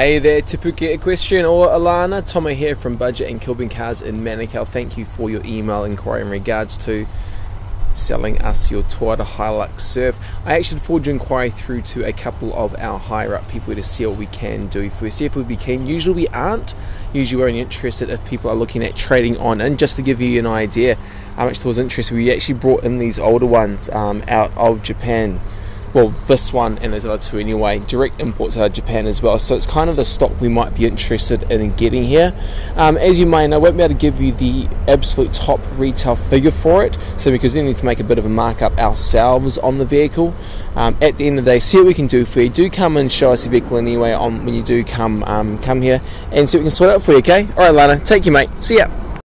Hey there, Te Puke Equestrian or Alana. Tomo here from Budget and Kilburn Cars in Manukau. Thank you for your email inquiry in regards to selling us your Toyota Hilux Surf. I actually forwarded your inquiry through to a couple of our higher up people to see what we can do for you. See if we'd be keen. Usually we aren't. Usually we're only interested if people are looking at trading on. And just to give you an idea how much there was interest, we actually brought in these older ones um, out of Japan well, this one and there's other two anyway, direct imports out of Japan as well. So it's kind of the stock we might be interested in getting here. Um, as you may know, I won't be able to give you the absolute top retail figure for it, so because we need to make a bit of a markup ourselves on the vehicle. Um, at the end of the day, see what we can do for you. Do come and show us the vehicle anyway on when you do come um, come here, and see what we can sort out for you. Okay? All right, Lana, take you, mate. See ya.